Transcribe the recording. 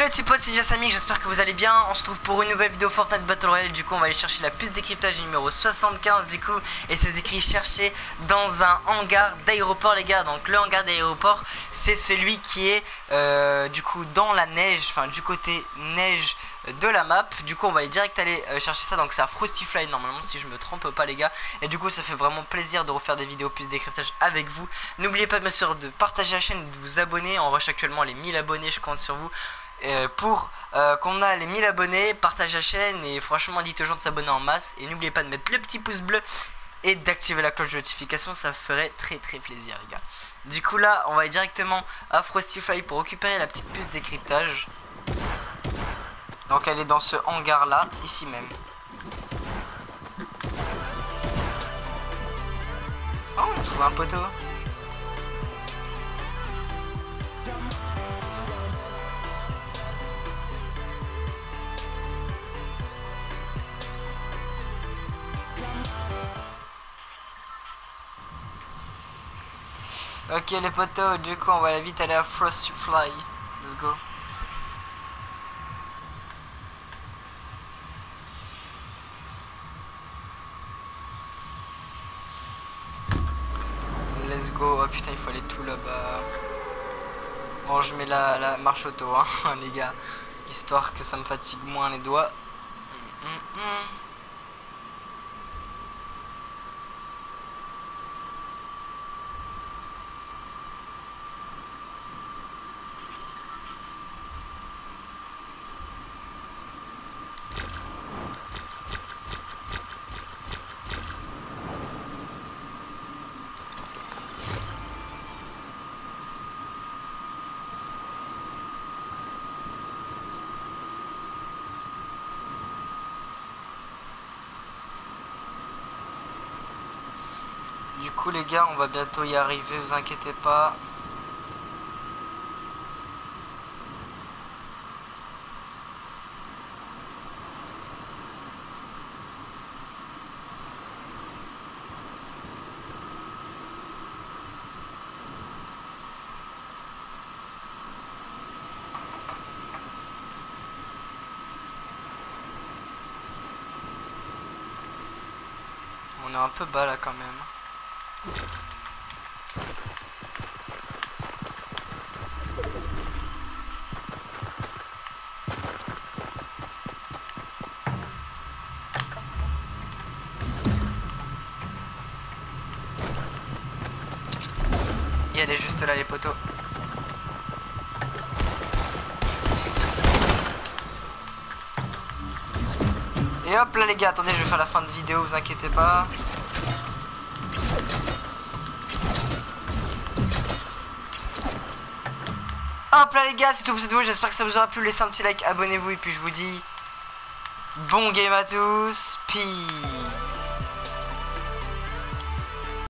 les petits potes, c'est Jassami, j'espère que vous allez bien. On se trouve pour une nouvelle vidéo Fortnite Battle Royale. Du coup, on va aller chercher la puce décryptage numéro 75 du coup. Et c'est écrit chercher dans un hangar d'aéroport, les gars. Donc, le hangar d'aéroport, c'est celui qui est euh, du coup dans la neige, enfin du côté neige de la map. Du coup, on va aller direct aller euh, chercher ça. Donc, c'est à Frosty Fly normalement, si je me trompe pas, les gars. Et du coup, ça fait vraiment plaisir de refaire des vidéos plus décryptage avec vous. N'oubliez pas, bien sûr, de partager la chaîne de vous abonner. On rush actuellement les 1000 abonnés, je compte sur vous. Euh, pour euh, qu'on a les 1000 abonnés, partage la chaîne et franchement dites aux gens de s'abonner en masse et n'oubliez pas de mettre le petit pouce bleu et d'activer la cloche de notification, ça ferait très très plaisir les gars. Du coup là, on va aller directement à Frostify pour récupérer la petite puce décryptage. Donc elle est dans ce hangar là, ici même. Oh, on trouve un poteau. Ok les potos, du coup on va aller vite aller à Frost Supply. Let's go. Let's go. Oh putain il faut aller tout là-bas. Bon je mets la, la marche auto hein les gars. Histoire que ça me fatigue moins les doigts. Mm, mm, mm. Du coup les gars, on va bientôt y arriver, vous inquiétez pas. On est un peu bas là quand même. Et juste là les poteaux. Et hop là les gars, attendez je vais faire la fin de vidéo, vous inquiétez pas. Hop là les gars, c'est tout pour cette vidéo, j'espère que ça vous aura plu, laissez un petit like, abonnez-vous et puis je vous dis bon game à tous, peace